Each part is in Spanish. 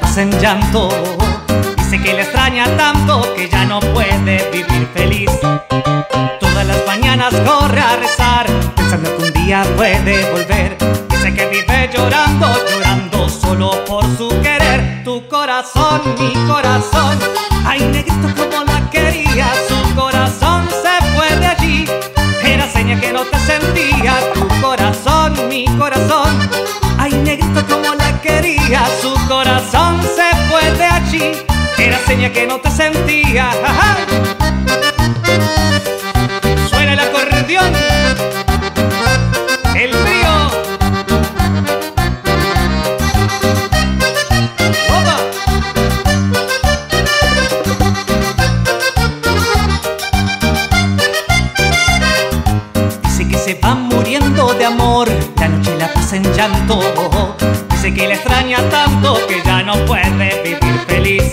pasa en llanto. Dice que le extraña tanto que ya no puede vivir feliz. Todas las mañanas corre a rezar, pensando que un día puede volver. Dice que vive llorando, llorando solo por su querer. Tu corazón, mi corazón, ay negrito como seña que no te sentía. Suena el acordeón, el frío. Dice que se va muriendo de amor, la noche la pasa en llanto. Dice que le extraña tanto que ya no puede vivir feliz.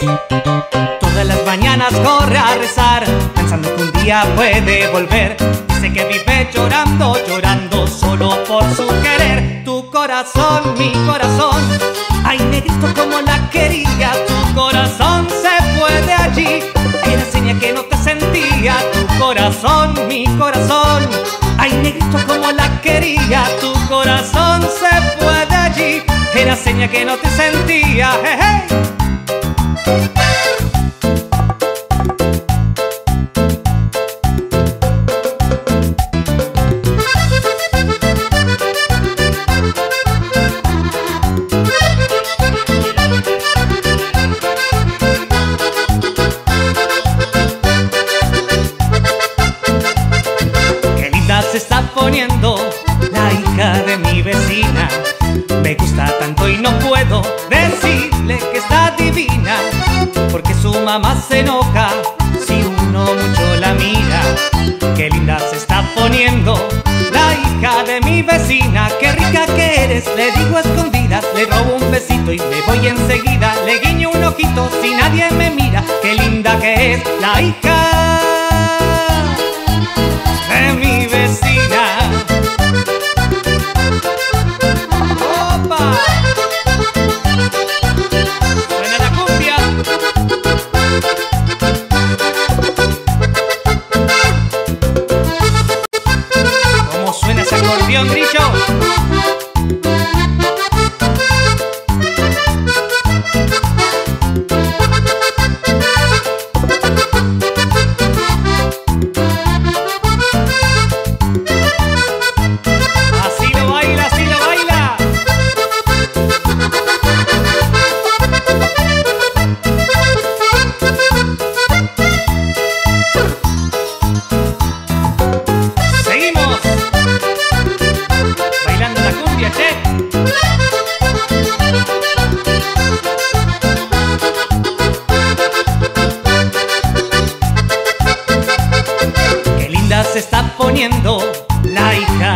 Todas las mañanas corre a rezar, pensando que un día puede volver. Dice que vive llorando, llorando solo por su querer. Tu corazón, mi corazón, ay negrito como la quería. Seña que no te sentía. Hey, hey. Mamá se enoja si uno mucho la mira. Qué linda se está poniendo la hija de mi vecina. Qué rica que eres, le digo a escondidas. Le robo un besito y me voy enseguida. Le guiño un ojito si nadie me mira. Qué linda que es la hija de mi acordeón, grillo?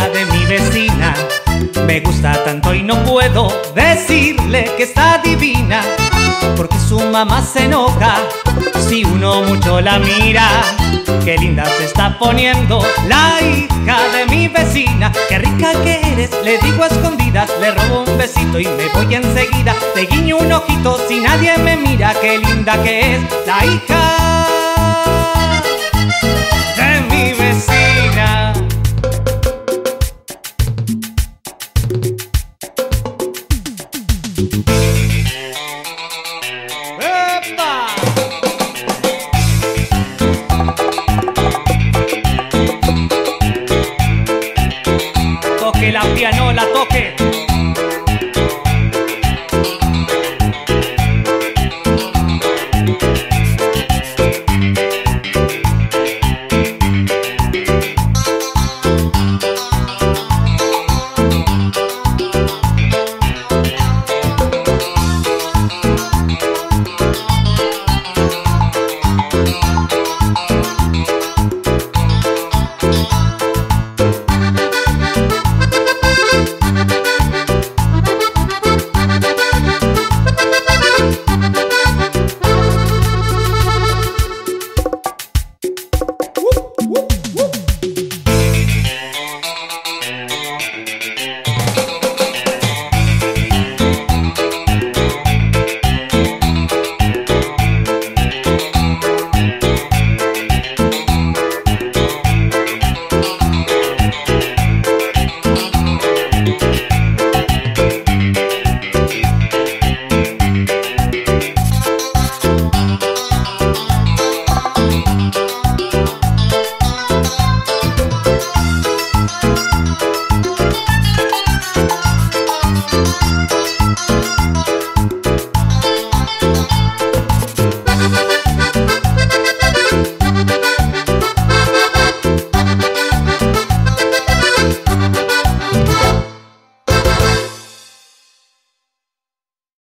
De mi vecina. Me gusta tanto y no puedo decirle que está divina. Porque su mamá se enoja si uno mucho la mira. Qué linda se está poniendo la hija de mi vecina. Qué rica que eres, le digo a escondidas. Le robo un besito y me voy enseguida. Le guiño un ojito si nadie me mira. Qué linda que es la hija toque.